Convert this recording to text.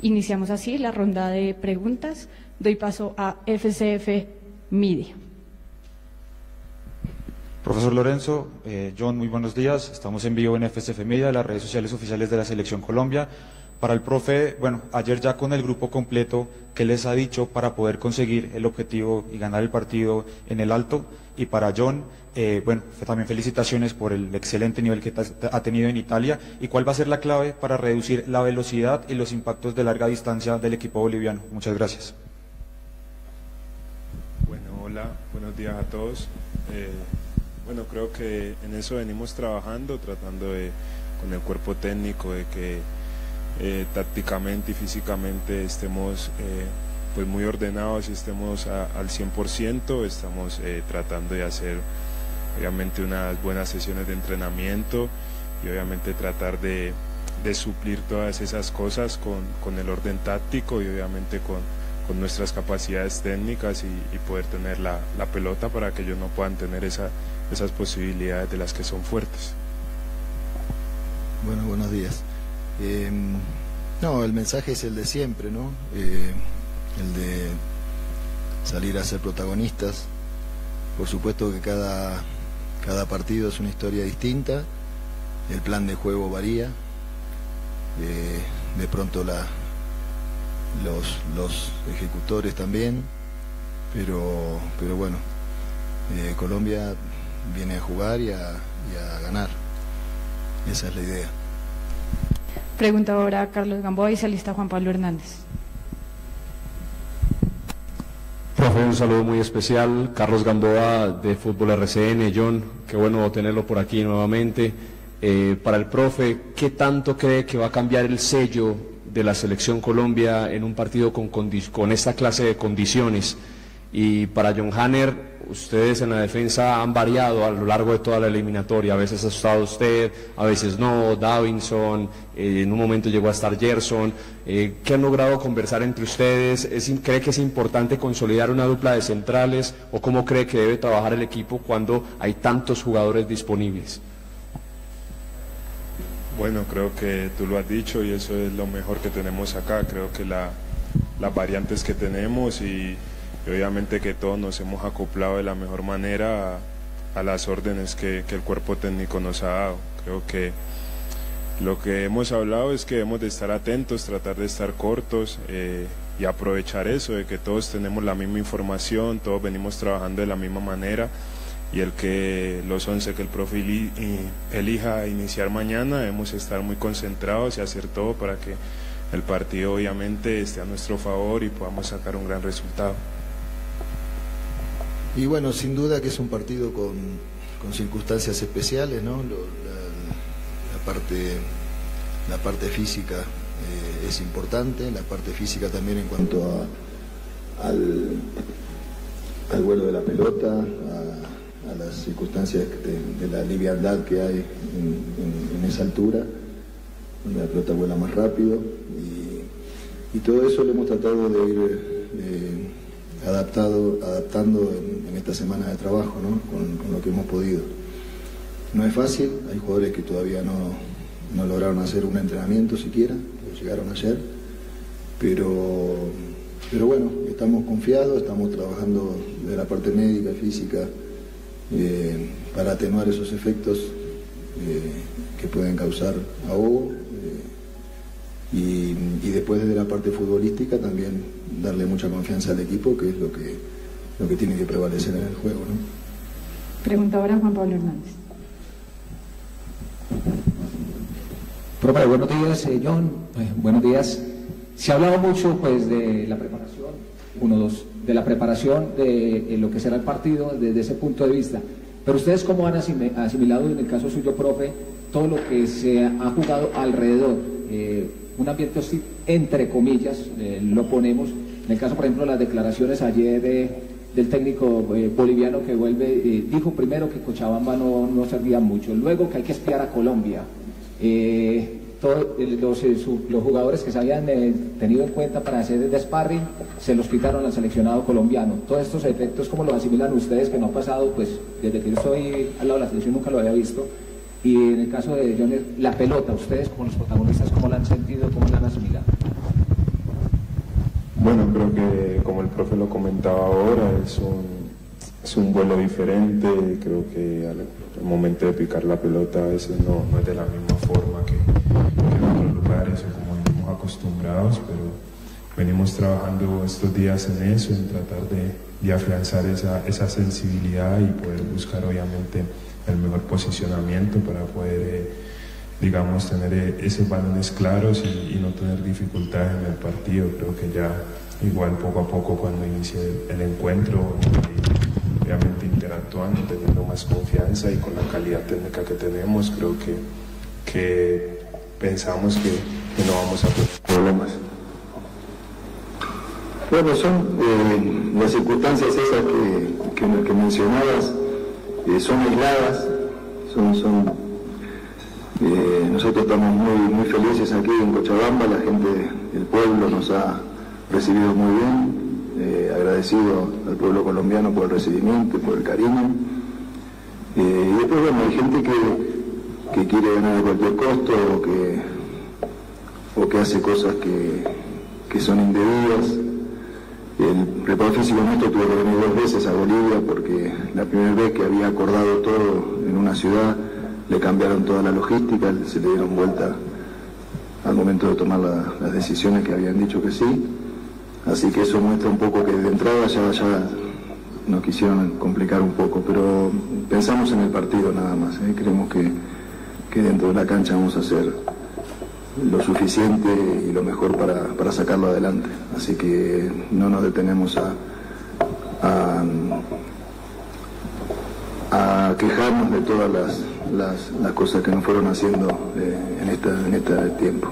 Iniciamos así la ronda de preguntas. Doy paso a FCF Media. Profesor Lorenzo, eh, John, muy buenos días. Estamos en vivo en FCF Media, las redes sociales oficiales de la Selección Colombia. Para el profe, bueno, ayer ya con el grupo completo, ¿qué les ha dicho para poder conseguir el objetivo y ganar el partido en el alto? Y para John, eh, bueno, también felicitaciones por el excelente nivel que ha tenido en Italia. ¿Y cuál va a ser la clave para reducir la velocidad y los impactos de larga distancia del equipo boliviano? Muchas gracias. Bueno, hola, buenos días a todos. Eh, bueno, creo que en eso venimos trabajando, tratando de, con el cuerpo técnico, de que eh, tácticamente y físicamente estemos eh, pues muy ordenados y estemos al 100%, estamos eh, tratando de hacer obviamente unas buenas sesiones de entrenamiento y obviamente tratar de, suplir todas esas cosas con, el orden táctico y obviamente con, nuestras capacidades técnicas y, poder tener la, pelota para que ellos no puedan tener esas posibilidades de las que son fuertes. Bueno, buenos días. Em, no, el mensaje es el de siempre, ¿no? Eh, el de salir a ser protagonistas. Por supuesto que cada, cada partido es una historia distinta, el plan de juego varía, eh, de pronto los, los ejecutores también, pero, pero bueno, eh, Colombia viene a jugar y a ganar. Esa es la idea. Pregunta ahora a Carlos Gamboa y se lista Juan Pablo Hernández. Profe, un saludo muy especial. Carlos Gamboa de Fútbol RCN. John, qué bueno tenerlo por aquí nuevamente. Eh, para el profe, ¿qué tanto cree que va a cambiar el sello de la selección Colombia en un partido con, con esta clase de condiciones? Y para John Hanner, ustedes en la defensa han variado a lo largo de toda la eliminatoria. A veces ha estado usted, a veces no, Davinson, eh, en un momento llegó a estar Gerson. Eh, ¿Qué han logrado conversar entre ustedes? ¿Cree que es importante consolidar una dupla de centrales o cómo cree que debe trabajar el equipo cuando hay tantos jugadores disponibles? Bueno, creo que tú lo has dicho y eso es lo mejor que tenemos acá. Creo que la, las variantes que tenemos y obviamente que todos nos hemos acoplado de la mejor manera a, las órdenes que, el cuerpo técnico nos ha dado. Creo que lo que hemos hablado es que debemos de estar atentos, tratar de estar cortos eh, y aprovechar eso, de que todos tenemos la misma información, todos venimos trabajando de la misma manera y el que los 11 que el profe elija iniciar mañana debemos estar muy concentrados y hacer todo para que el partido obviamente esté a nuestro favor y podamos sacar un gran resultado. Y bueno, sin duda que es un partido con, circunstancias especiales, ¿no? la, parte, la parte física eh, es importante, la parte física también en cuanto al, al vuelo de la pelota, a, las circunstancias de, la liviandad que hay en, esa altura, donde la pelota vuela más rápido. Y, todo eso lo hemos tratado de ir adaptado, adaptando en, esta semana de trabajo, con, lo que hemos podido. No es fácil, hay jugadores que todavía no, lograron hacer un entrenamiento siquiera, lo llegaron ayer, pero, pero bueno, estamos confiados, estamos trabajando de la parte médica, física, eh, para atenuar esos efectos eh, que pueden causar ahogo. Eh, y, y después desde la parte futbolística también darle mucha confianza al equipo, que es lo que, lo que tiene que prevalecer en el juego. ¿no? Pregunta ahora Juan Pablo Hernández. Profe, buenos días, eh, John. Eh, buenos días. Se ha hablado mucho pues de la preparación, uno, dos, de la preparación de lo que será el partido desde ese punto de vista. Pero ustedes cómo han asimilado, en el caso suyo, profe, todo lo que se ha jugado alrededor. Eh, un ambiente hostil, entre comillas, lo ponemos, en el caso, por ejemplo, de las declaraciones ayer del técnico eh, boliviano que vuelve, eh, dijo primero que Cochabamba no, no, servía mucho, luego que hay que espiar a Colombia. Eh, todos los, los, jugadores que se habían tenido en cuenta para hacer el sparring se los quitaron al seleccionado colombiano. Todos estos efectos, ¿cómo los asimilan ustedes que no ha pasado? Pues desde que yo estoy al lado de la selección nunca lo había visto. Y en el caso de Johnny, la pelota, ustedes como los protagonistas, ¿cómo la han sentido, cómo la han asimilado? Bueno, creo que como el profe lo comentaba ahora, es un, es un vuelo diferente, creo que al, momento de picar la pelota a veces no, es de la misma forma que, en otros lugares o como venimos acostumbrados, pero venimos trabajando estos días en eso, en tratar de, de afianzar esa, esa sensibilidad y poder buscar obviamente el mejor posicionamiento para poder... Eh, digamos, tener eh, esos balones claros y, no tener dificultades en el partido. Creo que ya igual poco a poco cuando inicie el, encuentro, obviamente interactuando, teniendo más confianza y con la calidad técnica que tenemos, creo que, que pensamos que, no vamos a tener problemas. Bueno, son eh, las circunstancias esas que, que, mencionabas, eh, son aisladas, son, eh, nosotros estamos muy, muy felices aquí en Cochabamba, la gente del pueblo nos ha recibido muy bien, eh, agradecido al pueblo colombiano por el recibimiento, por el cariño. Eh, y después, bueno, hay gente que, quiere ganar a cualquier costo o que, o que hace cosas que, que son indebidas. El preparador físico nuestro tuvo que venir dos veces a Bolivia porque la primera vez que había acordado todo en una ciudad le cambiaron toda la logística, se le dieron vuelta al momento de tomar las decisiones que habían dicho que sí. Así que eso muestra un poco que de entrada ya, ya nos quisieron complicar un poco, pero pensamos en el partido nada más. ¿eh? Creemos que, dentro de la cancha vamos a hacer lo suficiente y lo mejor para, sacarlo adelante. Así que no nos detenemos a, a quejarnos de todas las, las, cosas que nos fueron haciendo eh, en, esta, en este tiempo.